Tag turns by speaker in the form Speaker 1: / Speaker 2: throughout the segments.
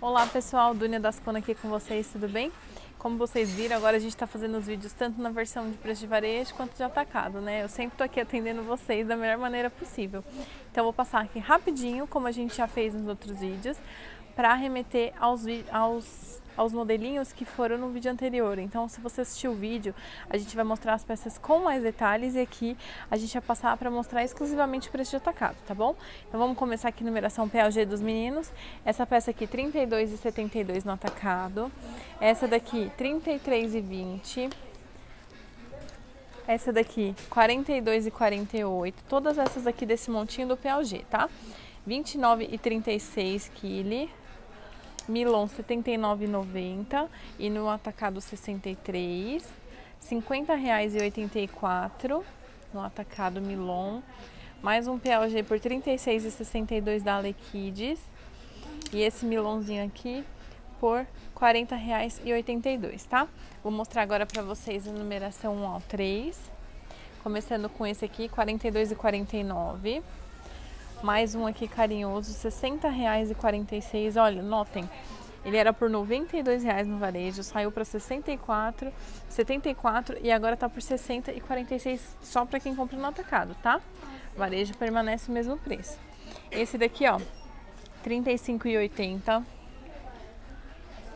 Speaker 1: Olá pessoal, Dunia das Cona aqui com vocês, tudo bem? Como vocês viram, agora a gente está fazendo os vídeos tanto na versão de preço de varejo quanto de atacado, né? Eu sempre estou aqui atendendo vocês da melhor maneira possível. Então vou passar aqui rapidinho, como a gente já fez nos outros vídeos, para remeter aos, aos aos modelinhos que foram no vídeo anterior. Então, se você assistiu o vídeo, a gente vai mostrar as peças com mais detalhes e aqui a gente vai passar para mostrar exclusivamente o preço de atacado, tá bom? Então, vamos começar aqui numeração PLG dos meninos. Essa peça aqui, R$ 32,72 no atacado. Essa daqui, R$ 33,20. Essa daqui, R$ 42,48. Todas essas aqui desse montinho do PLG, tá? R$ 29,36 kg. Milon 79,90 e no atacado 63, R$ 50,84 no atacado Milon. Mais um PLG por R$ 36,62 da Alequides. E esse Milonzinho aqui por R$ 40,82, tá? Vou mostrar agora para vocês a numeração 1 ao 3. Começando com esse aqui, R$ 42,49. Mais um aqui carinhoso, R$ 60,46. Olha, notem, ele era por R$ 92,00 no varejo, saiu para 64, 74 e agora está por 60 e 46 só para quem compra no atacado, tá? O varejo permanece o mesmo preço. Esse daqui, ó, R$ 35,80.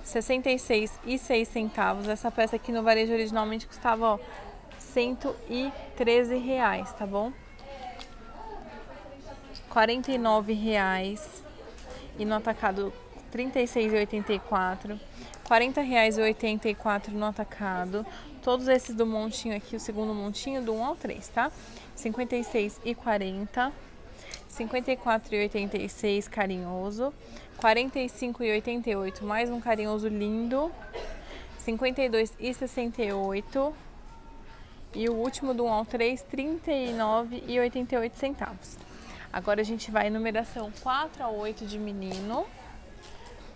Speaker 1: 66,06 centavos. Essa peça aqui no varejo originalmente custava, ó, 113 reais, tá bom? 49 reais e no atacado R$ 36,84, R$ 40,84 no atacado. Todos esses do montinho aqui, o segundo montinho do 1 ao 3, tá? R$ 56,40, R$ 54,86 carinhoso, R$ 45,88 mais um carinhoso lindo, R$ 52,68 e o último do 1 ao 3, R$ 39,88 centavos. Agora a gente vai numeração 4 a 8 de menino.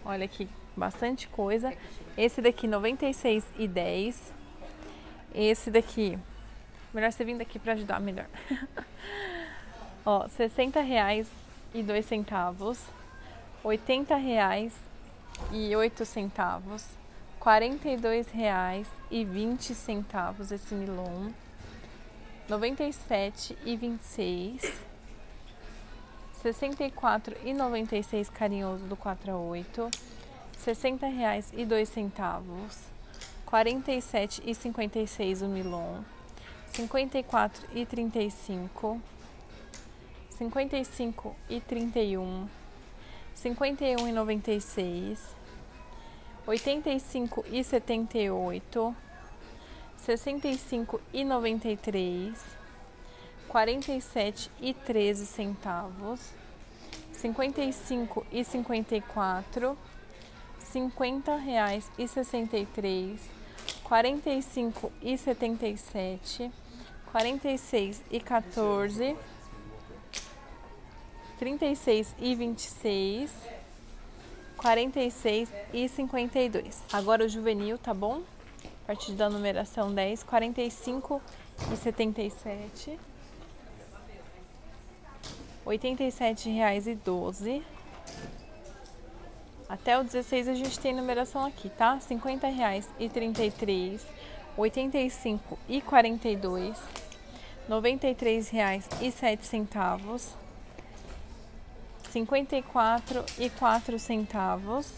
Speaker 1: Olha aqui, bastante coisa. Esse daqui 96 e 10. Esse daqui, melhor você vir daqui para ajudar melhor. Ó, 60 reais e 2 centavos. 80 reais e 8 centavos. 42 reais e 20 centavos esse Milon. 97 e 26 64,96 carinhoso do 4 a 8, R$ 60,02, R$ 47,56 o Milon, R$ 54,35, R$ 55,31, R$ 51,96, R$ 85,78, R$ 65,93 47 e 13 centavos, 55 e 54, 50 reais e 63, 45 e 77, 46 e 14, 36 e 26, 46 e 52. Agora o juvenil, tá bom? A partir da numeração 10, 45 e 77. R$ 87,12. Até o 16 a gente tem numeração aqui, tá? R$ 50,33, R$ 85,42, R$ 93,07, R$ 54,04 centavos,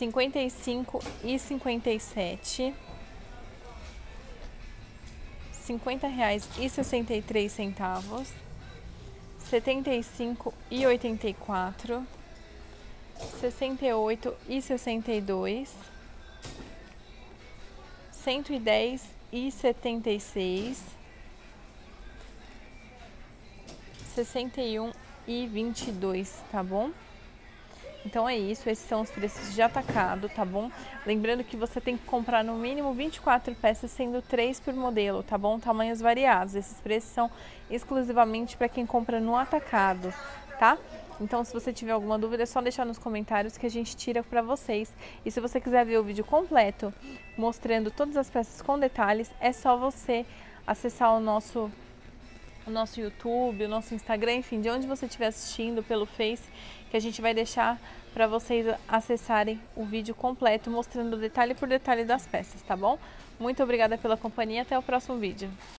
Speaker 1: R$ 55,57 cinquenta reais e sessenta e três centavos, setenta e cinco e oitenta e quatro, sessenta e oito e sessenta e dois, cento e dez e setenta e seis, sessenta e um e vinte e dois, tá bom? Então é isso, esses são os preços de atacado, tá bom? Lembrando que você tem que comprar no mínimo 24 peças, sendo 3 por modelo, tá bom? Tamanhos variados. Esses preços são exclusivamente para quem compra no atacado, tá? Então, se você tiver alguma dúvida, é só deixar nos comentários que a gente tira para vocês. E se você quiser ver o vídeo completo, mostrando todas as peças com detalhes, é só você acessar o nosso o nosso YouTube, o nosso Instagram, enfim, de onde você estiver assistindo, pelo Face, que a gente vai deixar para vocês acessarem o vídeo completo, mostrando detalhe por detalhe das peças, tá bom? Muito obrigada pela companhia, até o próximo vídeo.